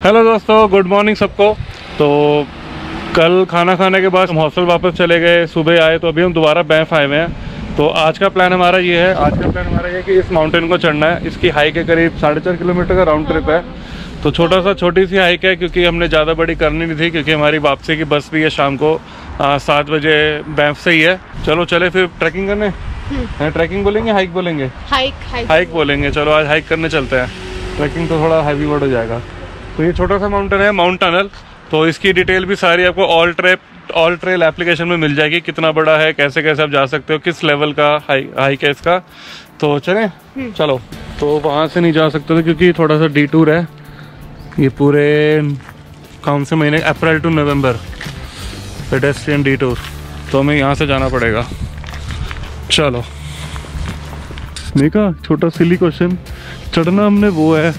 Hello दोस्तों good morning सबको। तो कल खाना खाने के बाद हम हॉस्टल वापस चले गए सुबह आए तो अभी हम दोबारा बैंफ आए हुए हैं। तो आज का प्लान हमारा ये है आज का प्लान हमारा ये है कि इस माउंटेन को चढ़ना है। इसकी हाइक है करीब साढ़े चार किलोमीटर का राउंड ट्रिप है। तो छोटा सा छोटी सी हाइक है क्योंकि हमने ज़्यादा बड़ी करनी नहीं थी क्योंकि हमारी वापसी की बस भी है शाम को सात बजे बैंफ से ही है। चलो चले फिर ट्रैकिंग करने? ट्रैकिंग बोलेंगे हाइक बोलेंगे? हाइक हाइक हाइक बोलेंगे चलो आज हाइक करने चलते हैं। ट्रैकिंग तो थोड़ा हैवी वर्ड हो जाएगा। तो ये छोटा सा माउंटेन है माउंट टनल तो इसकी डिटेल भी सारी आपको all trail all trail application में मिल जाएगी कितना बड़ा है कैसे कैसे आप जा सकते हो किस लेवल का हाई हाई है इसका तो चले चलो. तो वहाँ से नहीं जा सकते थे क्योंकि थोड़ा सा डी टूर है. ये पूरे कौन से महीने April to November pedestrian detour तो हमें यहाँ से जाना पड़ेगा. चलो. देखा छोटा सिली क्वेश्चन चढ़ना हमने वो है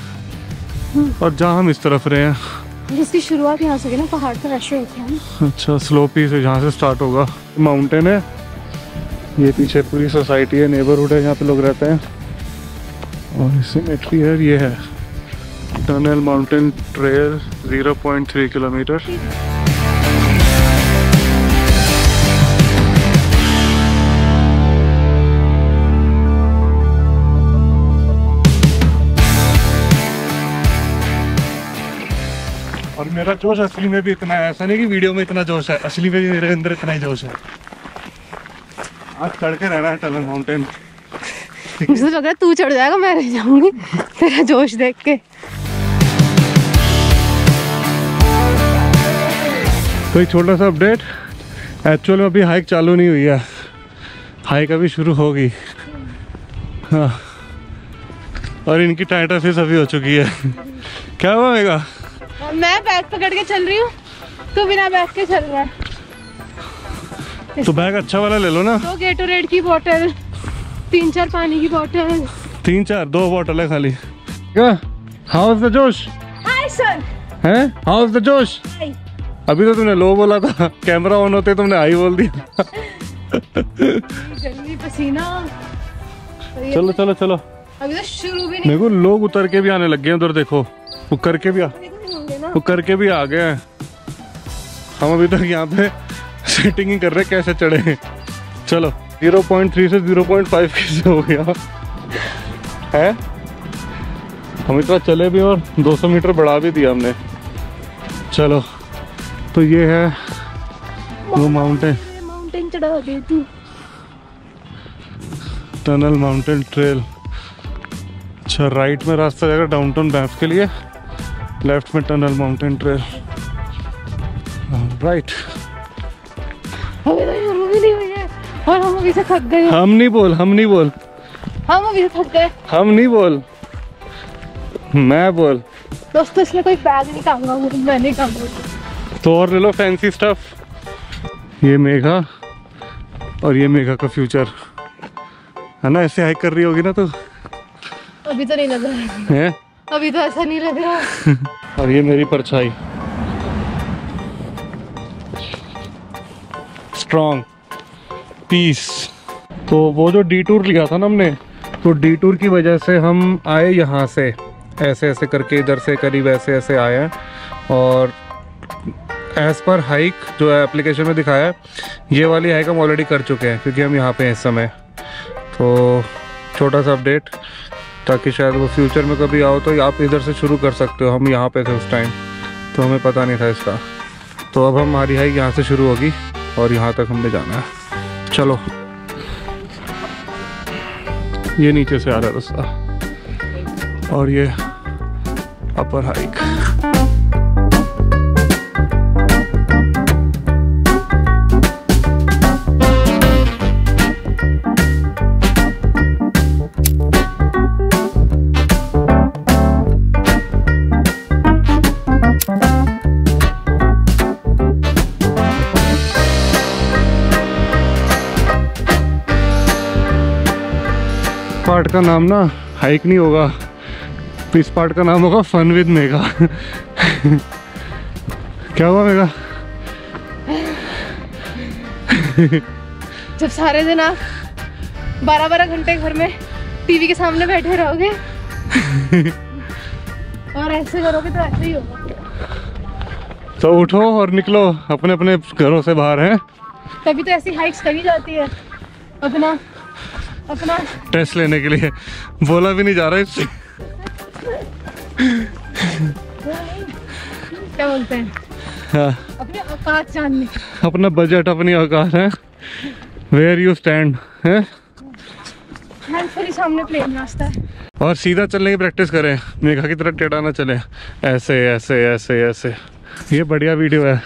और जहाँ हम इस तरफ़ रहे हैं। जिसकी शुरुआत यहाँ से ना पहाड़ पर ऐसे होते हैं। अच्छा स्लोपी से जहाँ से स्टार्ट होगा। माउंटेन है। ये पीछे पूरी सोसाइटी है नेबरहुड है यहाँ पे लोग रहते हैं। और सिमेट्री है ये है। टनल माउंटेन ट्रेल 0.3 किलोमीटर और मेरा जोश असली में भी इतना है। ऐसा नहीं कि वीडियो में इतना जोश है। असली में भी मेरे अंदर इतना ही जोश है। आज चढ़ के रहना है टनल माउंटेन मुझे तो लग रहा है तू चढ़ जाएगा मैं रह जाऊँगी। तेरा जोश देख के। तो एक छोटा सा अपडेट एक्चुअल में अभी हाइक चालू नहीं हुई है। हाइक अभी शुरू होगी। हाँ। और इनकी टाइटाफिस अभी हो चुकी है। क्या हुआ मेगा? मैं बैग पकड़ के चल रही हूँ। तू बिना बैग के चल रहा है। तो बैग अच्छा वाला ले लो ना। दो गेटोरेड की बोतल तीन चार पानी की बोतल तीन चार दो बॉटल है खाली। क्या? How the josh high sir है? How is the josh high अभी तो तुमने लो बोला था। कैमरा ऑन होते तुमने आई बोल दिया। जल्दी पसीना। चलो चलो चलो। अभी तो शुरू भी नहीं मेरे को लोग उतर के भी आने लग गए उधर देखो। वो करके भी आ वो करके भी आ गए हम अभी तक यहाँ पे सेटिंग ही कर रहे हैं कैसे चढ़े चलो 0.3 से 0.5 कैसे हो गया? है? हम इतना चले भी और 200 मीटर बढ़ा भी दिया हमने। चलो तो ये है वो माउंटेन माउंटेन चढ़ा दे तू। टनल माउंटेन ट्रेल अच्छा राइट में रास्ता जाएगा डाउनटाउन बैंफ के लिए। लेफ़्ट में टनल माउंटेन ट्रेल राइट और हम अभी से थक गए। हम नहीं बोल हम नहीं बोल। हम अभी से थक गए। हम नहीं बोल। मैं बोल। दोस्तों इसमें कोई बैग नहीं कांगा मैं नहीं कांगा तो और ले लो फैंसी स्टफ़ ये मेघा और ये मेघा का फ्यूचर है ना ऐसे हाइक कर रही होगी ना तो। अभी तो नहीं लग रहा। है है? अभी तो ऐसा नहीं लग रहा। और ये मेरी परछाई। स्ट्रॉन्ग पीस तो वो जो डी टूर लिया था ना हमने तो डी टूर की वजह से हम आए यहाँ से। ऐसे ऐसे करके इधर से करीब ऐसे ऐसे आए हैं। और एज पर हाइक जो है एप्लीकेशन में दिखाया है, ये वाली हाइक हम ऑलरेडी कर चुके हैं, क्योंकि हम यहाँ पे हैं इस समय। तो छोटा सा अपडेट ताकि शायद वो फ्यूचर में कभी आओ तो आप इधर से शुरू कर सकते हो। हम यहाँ पे थे उस टाइम तो हमें पता नहीं था इसका। तो अब हमारी हाइक यहाँ से शुरू होगी और यहाँ तक हमने जाना है। चलो। ये नीचे से आ रहा रास्ता। और ये अपर हाइक पार्ट का नाम ना हाइक नहीं होगा। इस पार्ट का नाम होगा फन विद मेगा क्या हुआ मेगा जब सारे दिन आप बारह बारह घंटे घर में टीवी के सामने बैठे रहोगे और ऐसे करोगे तो ऐसे ही होगा। तो उठो और निकलो अपने अपने घरों से बाहर हैं। तभी तो ऐसी हाइट्स करी जाती है। अपना अपना। टेस्ट लेने के लिए। बोला भी नहीं जा रहा इससे। क्या बोलते हैं? हाँ, अपने औकात जानने। अपना बजट अपनी औकात है। वेयर यू स्टैंड है। सामने प्लेन रास्ता है। और सीधा चलने की प्रैक्टिस करें। मेघा की तरह टेढ़ा ना चले। ऐसे ऐसे ऐसे ऐसे। ये बढ़िया वीडियो है।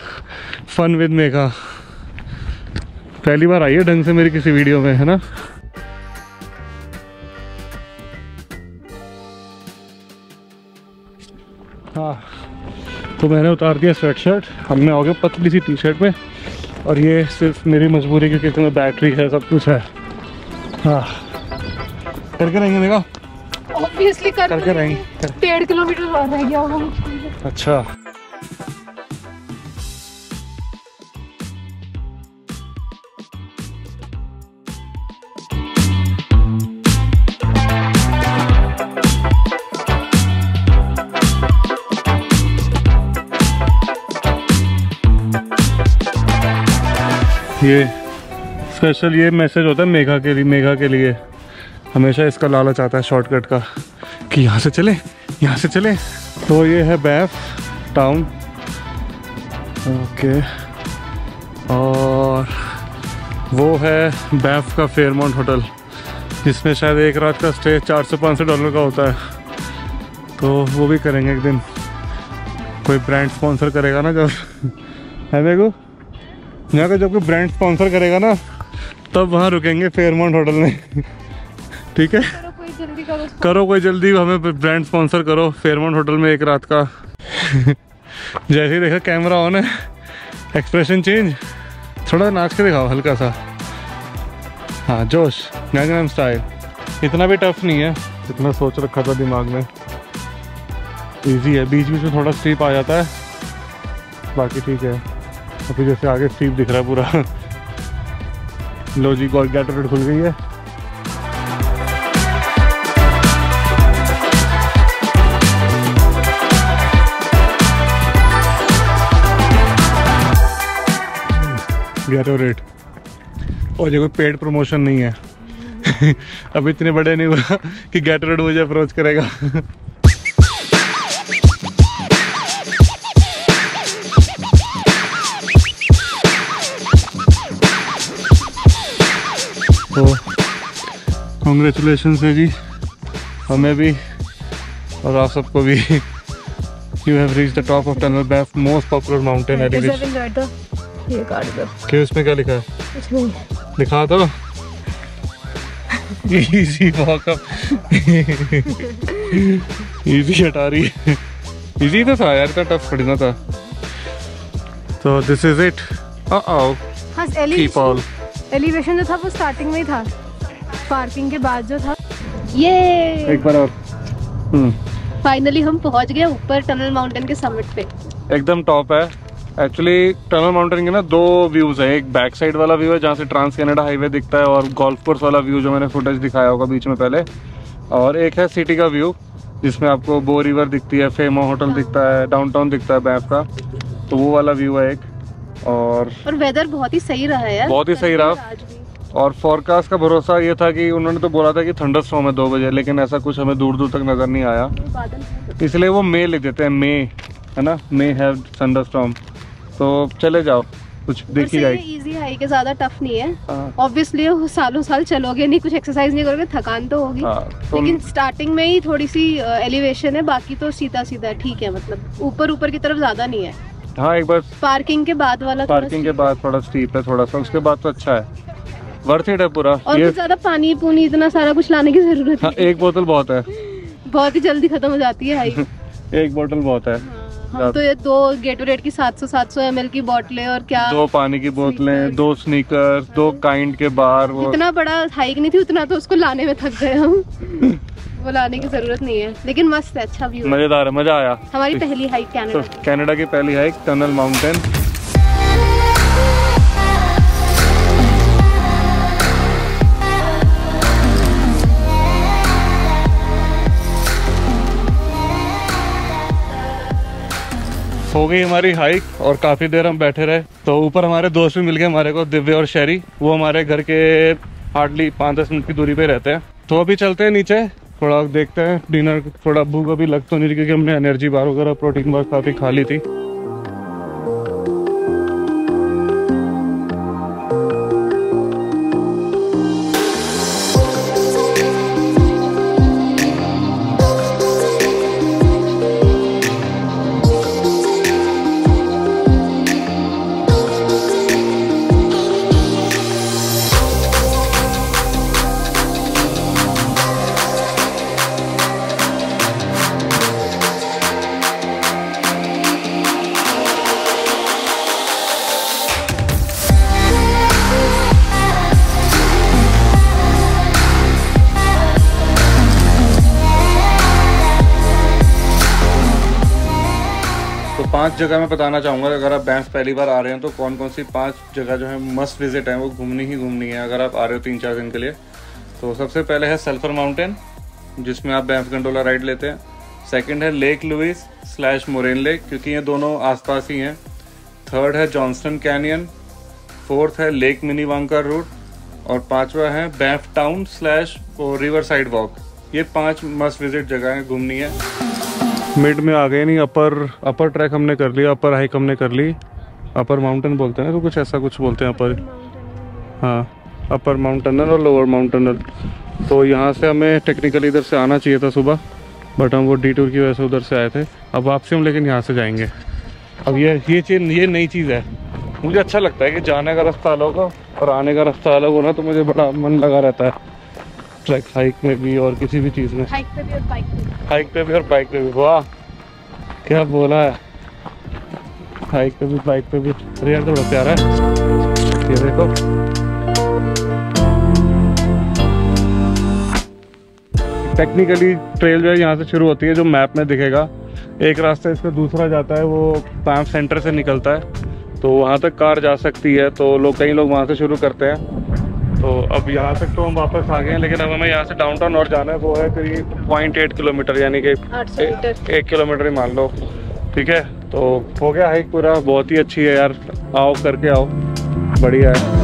Fun with Megha. पहली बार आई है ढंग से मेरी किसी वीडियो में है ना? हाँ तो मैंने उतार दिया स्वेट शर्ट अब मैं हो गया पतली सी टी शर्ट में और ये सिर्फ़ मेरी मजबूरी क्योंकि इसमें बैटरी है सब कुछ है। हाँ। करके रहेंगे देखा। ऑब्वियसली करके रहेंगे। डेढ़ किलोमीटर और रह गया होगा। अच्छा। ये स्पेशल ये मैसेज होता है मेघा के लिए, मेघा के लिए। हमेशा इसका लालच आता है शॉर्टकट का, कि यहाँ से चले, यहाँ से चले। तो ये है बैफ टाउन ओके और वो है बैफ का फेयरमाउंट होटल, जिसमें शायद एक रात का स्टे चार सौ पाँच सौ डॉलर का होता है। तो वो भी करेंगे एक दिन। कोई ब्रांड स्पॉन्सर करेगा ना जब? है को? यहाँ का जब कोई ब्रांड स्पॉन्सर करेगा ना तब वहाँ रुकेंगे फेयरमाउंट होटल में। ठीक है? करो कोई जल्दी करो करो कोई जल्दी हमें ब्रांड स्पॉन्सर करो फेयरमाउंट होटल में एक रात का। जैसे ही देखा कैमरा ऑन है एक्सप्रेशन चेंज थोड़ा नाच के दिखाओ हल्का सा। हाँ जोश गैंगनाम स्टाइल इतना भी टफ नहीं है। जितना सोच रखा था दिमाग में। इजी है बीच बीच में थोड़ा स्टीप आ जाता है। बाकी ठीक है। अभी जैसे आगे स्टीप दिख रहा है पूरा। लो जी, गॉड गैटर खुल गई है। रेट और ये कोई पेड प्रमोशन नहीं है। अब इतने बड़े नहीं हुआ कि गैटोरेट मुझे अप्रोच करेगा। कॉन्ग्रेचुलेशन है जी हमें भी और आप सबको भी। You have reach the top of tunnel BAIF most popular mountain के उसमें क्या लिखा है? दिखा दो इजी वॉकअप इजी है इजी तो था यार इतना टफ थोड़ी ना था। तो this is it O keep all elevation जो था वो स्टार्टिंग में ही था। पार्किंग के बाद जो था। ये एक बार और। हम्म। फाइनली हम पहुँच गए ऊपर टनल माउंटेन के समिट पे। एकदम टॉप है। एक्चुअली टनल माउंटेन के ना दो व्यूज़ है। एक बैक साइड वाला व्यू है जहाँ से ट्रांस कैनेडा हाईवे दिखता है और गोल्फ कोर्स वाला व्यू जो मैंने फुटेज दिखाया होगा बीच में पहले। और एक है सिटी का व्यू जिसमें आपको बो रिवर दिखती है फेमो होटल दिखता है डाउनटाउन दिखता है बैफ का। तो वो वाला व्यू है एक। और और वेदर बहुत ही सही रहा है बहुत ही सही रहा। और फॉरकास्ट का भरोसा ये था कि उन्होंने तो बोला था कि थंडर स्टॉर्म है दो बजे लेकिन ऐसा कुछ हमें दूर दूर तक नज़र नहीं आया। इसलिए वो मे लिख देते हैं मे है ना? मे हैव थंडर स्टॉर्म तो चले जाओ कुछ देखी है जाएगी इजी हाइक है ज़्यादा टफ नहीं है। हाँ, ऑब्वियसली सालों साल चलोगे नहीं कुछ एक्सरसाइज नहीं करोगे थकान तो होगी। हाँ, तो लेकिन स्टार्टिंग में ही थोड़ी सी एलिवेशन है बाकी तो सीधा सीधा ठीक है मतलब ऊपर ऊपर की तरफ़ ज़्यादा नहीं है। हाँ एक बार पार्किंग के बाद वाला पार्किंग के बाद थोड़ा स्टीप है थोड़ा सा उसके बाद तो अच्छा है। वर्थ इट है पूरा। और ज़्यादा पानी पुनी इतना सारा कुछ लाने की ज़रूरत हाँ नहीं। एक बोतल बहुत है। बहुत ही जल्दी खत्म हो जाती है एक बोतल बहुत है। हम तो ये दो गेटोरेट की 700 700 एमएल की बोतलें और क्या दो पानी की बोतलें दो स्नीकर दो काइंड के बार वो इतना बड़ा हाइक नहीं थी उतना तो उसको लाने में थक गए हम। वो लाने की ज़रूरत नहीं है लेकिन मस्त है अच्छा व्यू मज़ेदार है मज़ा आया। हमारी पहली हाइक कनाडा की। कनाडा की पहली हाइक टनल माउंटेन हो गई हमारी हाइक और काफ़ी देर हम बैठे रहे। तो ऊपर हमारे दोस्त भी मिल गए हमारे को, दिव्य और शहरी वो हमारे घर के हार्डली पाँच दस मिनट की दूरी पे रहते हैं। तो अभी चलते हैं नीचे। थोड़ा देखते हैं। डिनर थोड़ा भूख अभी लग तो नहीं रही क्योंकि हमने एनर्जी बार वगैरह प्रोटीन बार काफ़ी खा ली थी। पाँच जगह मैं बताना चाहूँगा, अगर आप बैंक पहली बार आ रहे हैं तो कौन कौन सी पाँच जगह जो है मस्ट विज़िट है, वो घूमनी ही घूमनी है, अगर आप आ रहे हो तीन चार दिन के लिए। तो सबसे पहले है सल्फ़र माउंटेन जिसमें आप बैंफ गंडोला राइड लेते हैं। सेकंड है Lake Louise slash Moraine Lake क्योंकि ये दोनों आसपास ही हैं। थर्ड है जॉन्सटन कैनियन फोर्थ है लेक मिनी वांकर रूट और पांचवा है बैंफ टाउन स्लैश और रिवर साइड वॉक ये पाँच मस्ट विज़िट जगह है घूमनी है। मिड में आ गए नहीं अपर अपर ट्रैक हमने कर लिया अपर हाइक हमने कर ली। अपर माउंटेन बोलते हैं ना तो कुछ ऐसा कुछ बोलते हैं अपर हाँ अपर माउंटेनर और लोअर माउंटेनर तो यहाँ से हमें टेक्निकली इधर से आना चाहिए था सुबह बट हम वो डी टूर की वजह से उधर से आए थे। अब वापसी हम लेकिन यहाँ से जाएँगे। अब ये ये चीज़ ये नई चीज़ है। मुझे अच्छा लगता है कि जाने का रास्ता अलग हो और आने का रास्ता अलग हो ना तो मुझे बड़ा मन लगा रहता है। ट्रैक हाइक में भी और किसी भी चीज़ में। हाइक पे भी और बाइक पे भी। हाइक पे भी और बाइक पे भी वाह। क्या बोला है? हाइक पे भी बाइक पे भी। अरे यार तो बड़ा प्यारा है। ये देखो। टेक्निकली ट्रेल जो है यहाँ से शुरू होती है जो मैप में दिखेगा। एक रास्ता इस पर दूसरा जाता है वो पैम्प सेंटर से निकलता है। तो वहाँ तक कार जा सकती है तो लोग कई लोग वहाँ से शुरू करते हैं। तो अब यहाँ तक तो हम वापस आ गए हैं लेकिन अब हमें यहाँ से डाउनटाउन और जाना है वो है करीब पॉइंट एट किलोमीटर यानी कि एक किलोमीटर ही मान लो। ठीक है? तो हो गया हाइक पूरा बहुत ही अच्छी है यार। आओ करके आओ। बढ़िया है।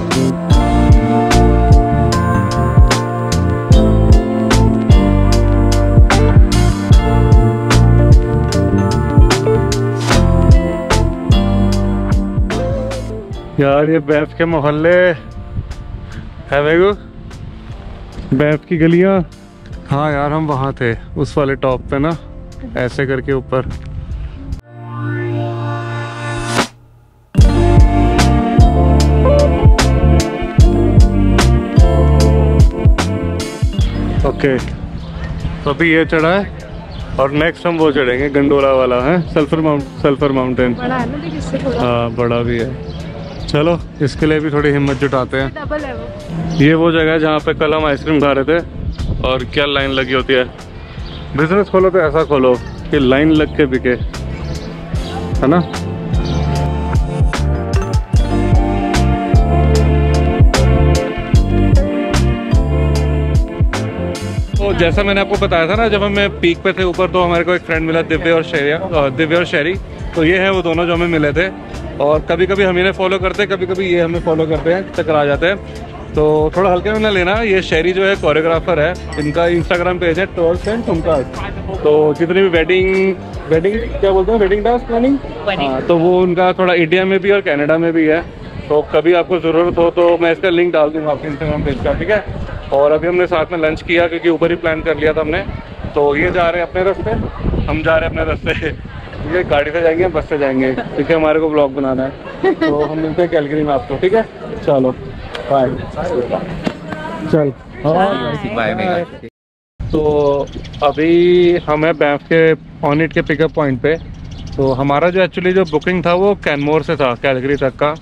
यार ये बैफ के मोहल्ले है मेगू बैफ की गलियाँ। हाँ यार हम वहाँ थे उस वाले टॉप पे ना ऐसे करके ऊपर। ओके तो अभी ये चढ़ा है और नेक्स्ट हम वो चढ़ेंगे गंडोला वाला है? सल्फ़र माउंट सल्फ़र माउंटेन बड़ा है ना देख इससे थोड़ा। हाँ बड़ा भी है। चलो इसके लिए भी थोड़ी हिम्मत जुटाते हैं। डबल है वो। ये वो जगह है जहाँ पे कल हम आइसक्रीम खा रहे थे और क्या लाइन लगी होती है। बिज़नेस खोलो तो ऐसा खोलो कि लाइन लग के बिके है ना? जैसा मैंने आपको बताया था ना जब हमें पीक पे थे ऊपर तो हमारे को एक फ्रेंड मिला दिव्य और शेरिया दिव्य और शेरी। तो ये है वो दोनों जो हमें मिले थे। और कभी कभी हम इन्हें फॉलो करते हैं कभी कभी ये हमें फॉलो करते हैं टकरा जाते हैं। तो थोड़ा हल्के में ना लेना ये शेरी जो है कोरियोग्राफर है। इनका इंस्टाग्राम पेज है टोर्स एंड टुमकाज तो जितनी भी वेडिंग वेडिंग क्या बोलते हैं वेडिंग डांस प्लानिंग हाँ तो वो उनका थोड़ा इंडिया में भी और कनाडा में भी है। तो कभी आपको ज़रूरत हो तो मैं इसका लिंक डाल दूँगा आपके इंस्टाग्राम पेज का ठीक है? और अभी हमने साथ में लंच किया क्योंकि ऊपर ही प्लान कर लिया था हमने। तो ये जा रहे हैं अपने रास्ते हम जा रहे हैं अपने रास्ते। है गाड़ी से जाएँगे बस से जाएँगे ठीक है हमारे को ब्लॉग बनाना है। तो हम मिलते हैं कैलगरी में आपको ठीक है? चलो बाय चल। बाय तो अभी हम है बैंफ के ऑनिट के पिकअप पॉइंट पे। तो हमारा जो एक्चुअली जो बुकिंग था वो कैनमोर से था कैलगरी तक का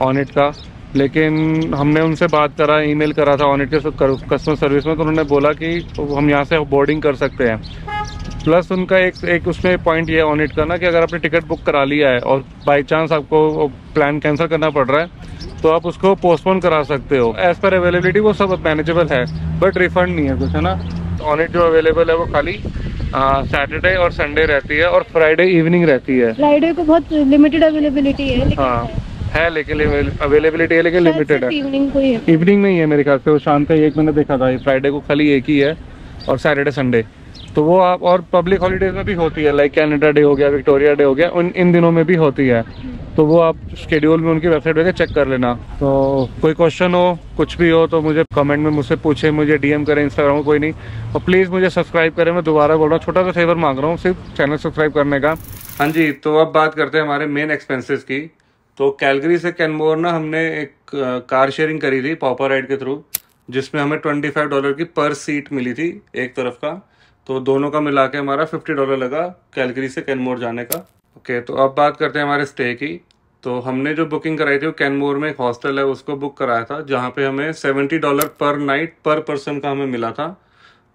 ऑनिट का। लेकिन हमने उनसे बात करा ईमेल करा था ऑनिट के कस्टमर सर्विस में तो उन्होंने बोला कि हम यहाँ से बोर्डिंग कर सकते हैं। प्लस उनका एक एक उसमें पॉइंट ये है ऑनिट का ना कि अगर आपने टिकट बुक करा लिया है और बाई चांस आपको प्लान कैंसिल करना पड़ रहा है तो आप उसको पोस्टपोन करा सकते हो। एज पर अवेलेबिलिटी वो सब मैनेजेबल है बट रिफंड नहीं है कुछ है ना? ऑनिट जो अवेलेबल है वो खाली सैटरडे और संडे रहती है और फ्राइडे इवनिंग रहती है। फ्राइडे को बहुत लिमिटेड अवेलेबिलिटी है हाँ। है लेकिन अवेलेबिलिटी है लेकिन लिमिटेड है। इवनिंग को ही है। इवनिंग में ही है मेरे ख्याल से वो शाम का एक मैंने देखा था फ्राइडे को खाली एक ही है और सैटरडे संडे तो वो आप और पब्लिक हॉलीडेज में भी होती है लाइक कैनेडा डे हो गया विक्टोरिया डे हो गया उन इन दिनों में भी होती है। तो वो आप शेड्यूल में उनकी वेबसाइट पे चेक कर लेना। तो कोई क्वेश्चन हो कुछ भी हो तो मुझे कमेंट में मुझसे पूछे मुझे डीएम करें इंस्टाग्राम कोई नहीं। और प्लीज़ मुझे सब्सक्राइब करें मैं दोबारा बोल रहा हूँ छोटा सा फेवर मांग रहा हूँ सिर्फ़ चैनल सब्सक्राइब करने का। हाँ जी तो अब बात करते हैं हमारे मेन एक्सपेंसेस की। तो कैलगरी से कैनमोर ना हमने एक कार शेयरिंग करी थी पॉपर राइड के थ्रू जिसमें हमें ट्वेंटी फाइव डॉलर की पर सीट मिली थी एक तरफ़ का। तो दोनों का मिला के हमारा फिफ्टी डॉलर लगा कैलगरी से कैनमोर जाने का। ओके तो अब बात करते हैं हमारे स्टे की। तो हमने जो बुकिंग कराई थी वो कैनमोर में एक हॉस्टल है, उसको बुक कराया था, जहाँ पे हमें seventy dollar per night per person का हमें मिला था।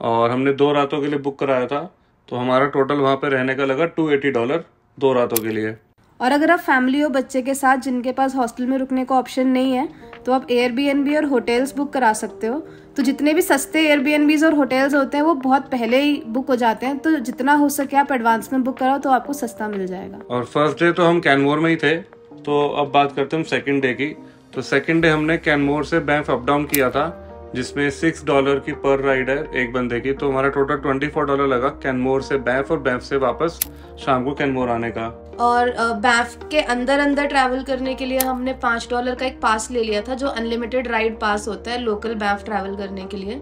और हमने दो रातों के लिए बुक कराया था तो हमारा टोटल वहाँ पे रहने का लगा टू एटी डॉलर दो रातों के लिए। और अगर आप फैमिली हो बच्चे के साथ जिनके पास हॉस्टल में रुकने का ऑप्शन नहीं है तो आप एयरबीएनबी और होटल्स बुक करा सकते हो। तो जितने भी सस्ते एयरबीएनबीज और होटल्स होते हैं, वो बहुत पहले ही बुक हो जाते हैं। तो जितना हो सके आप एडवांस में बुक कराओ तो आपको सस्ता मिल जाएगा। और फ़र्स्ट डे तो हम कैनमोर में ही थे। तो अब बात करते हैं सेकेंड डे की। तो सेकेंड डे हमने कैनमोर से बैंक अप डाउन किया था, जिसमें सिक्स डॉलर की पर राइड है एक बंदे की। तो हमारा टोटल ट्वेंटी फोर डॉलर लगा कैनमोर से बैफ और बैफ से वापस शाम को कैनमोर आने का। और बैफ के अंदर अंदर ट्रैवल करने के लिए हमने पाँच डॉलर का एक पास ले लिया था, जो अनलिमिटेड राइड पास होता है लोकल बैफ ट्रैवल करने के लिए।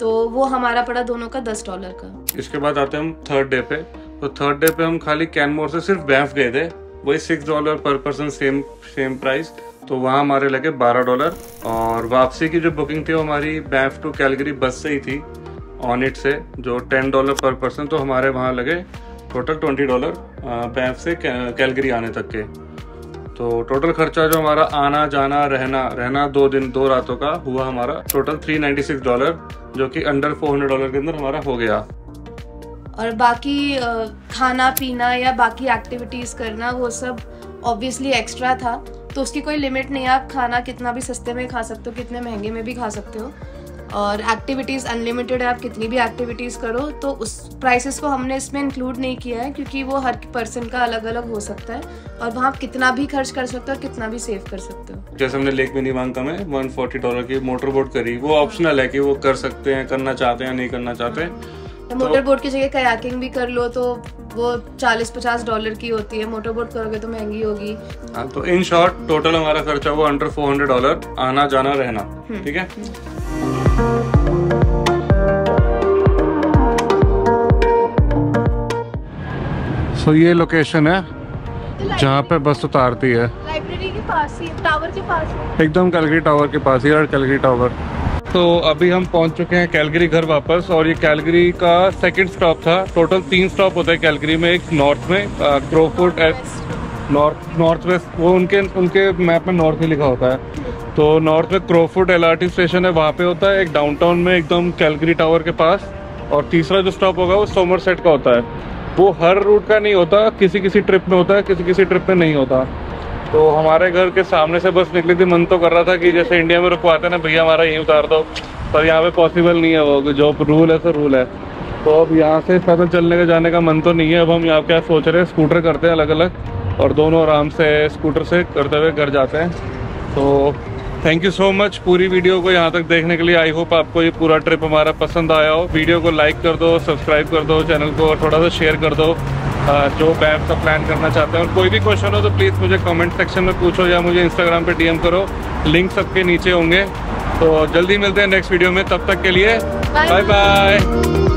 तो वो हमारा पड़ा दोनों का दस डॉलर का। इसके बाद आते हैं हम थर्ड डे पे। तो थर्ड डे पे हम खाली कैनमोर से सिर्फ़ बैफ गए थे। वही six dollar per person same same price तो वहाँ हमारे लगे बारह डॉलर और वापसी की जो बुकिंग थी वो हमारी बैफ टू कैलगरी बस से ही थी ऑन इट से, जो टेन डॉलर पर पर्सन तो हमारे वहाँ लगे टोटल ट्वेंटी डॉलर बैफ से कैलगरी आने तक के। तो टोटल खर्चा जो हमारा आना, जाना, रहना रहना दो दिन, दो रातों का हुआ हमारा total three ninety six dollar, जो कि अंडर फोर हंड्रेड डॉलर के अंदर हमारा हो गया। और बाकी खाना, पीना या बाकी एक्टिविटीज़ करना, वो सब ऑब्वियसली एक्स्ट्रा था। तो उसकी कोई लिमिट नहीं है, आप खाना कितना भी सस्ते में खा सकते हो, कितने महँगे में भी खा सकते हो। और एक्टिविटीज़ अनलिमिटेड है आप कितनी भी एक्टिविटीज़ करो तो उस प्राइसेस को हमने इसमें इंक्लूड नहीं किया है क्योंकि वो हर पर्सन का अलग अलग हो सकता है और वहाँ आप कितना भी खर्च कर सकते हो और कितना भी सेव कर सकते हो। जैसे हमने लेक में मिनीवांका में वन फोर्टी डॉलर की मोटर बोट करी वो ऑप्शनल है कि वो कर सकते हैं करना चाहते हैं नहीं करना चाहते। तो मोटर बोट की जगह कयाकिंग भी कर लो तो वो 40-50 डॉलर की होती है मोटर बोट करोगे तो महँगी होगी। हाँ तो इन शॉर्ट टोटल हमारा खर्चा वो अंडर 400 डॉलर आना जाना रहना हम्म। ठीक है? सो so, ये लोकेशन है जहाँ पे बस उतारती है। लाइब्रेरी के पास ही टावर के पास एकदम कैलगरी टावर के पास ही कैलगरी टावर तो अभी हम पहुँच चुके हैं कैलगरी घर वापस और ये कैलगरी का सेकंड स्टॉप था। टोटल तीन स्टॉप होते हैं कैलगरी में एक नॉर्थ में क्रोफुट नॉर्थ नॉर्थ वेस्ट वो उनके उनके मैप में नॉर्थ ही लिखा होता है। तो नॉर्थ में क्रोफुट एल स्टेशन है, वहाँ पे होता है, एक डाउनटाउन में एकदम कैलगरी टावर के पास, और तीसरा जो स्टॉप होगा वो सोमर सेट का होता है। वो हर रूट का नहीं होता किसी किसी ट्रिप में होता है किसी किसी ट्रिप में नहीं होता। तो हमारे घर के सामने से बस निकली थी, मन तो कर रहा था कि जैसे इंडिया में रुकवाते ना, भैया, हमारा यहीं उतार दो। पर यहाँ पे पॉसिबल नहीं है वो जो रूल है तो रूल है। तो अब यहाँ से पैदल चलने का, जाने का मन तो नहीं है। अब हम यहाँ क्या सोच रहे हैं स्कूटर करते हैं अलग अलग और दोनों आराम से स्कूटर से करते हुए घर जाते हैं। तो थैंक यू सो मच पूरी वीडियो को यहाँ तक देखने के लिए आई होप आपको ये पूरा ट्रिप हमारा पसंद आया हो। वीडियो को लाइक कर दो सब्सक्राइब कर दो चैनल को और थोड़ा सा शेयर कर दो। जो बैफ का प्लान करना चाहते हैं। और कोई भी क्वेश्चन हो तो प्लीज़ मुझे कमेंट सेक्शन में पूछो या मुझे इंस्टाग्राम पे डीएम करो। लिंक सबके नीचे होंगे। तो जल्दी मिलते हैं नेक्स्ट वीडियो में। तब तक के लिए बाय बाय